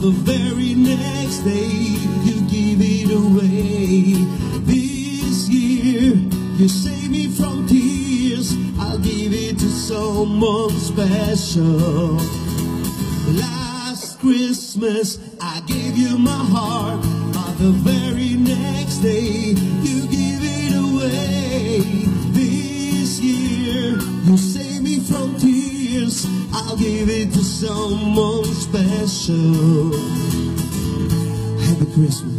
The very next day you give it away. This year you save me from tears. I'll give it to someone special. Last Christmas I gave you my heart, but the very next day you give I'll give it to someone special. Happy Christmas.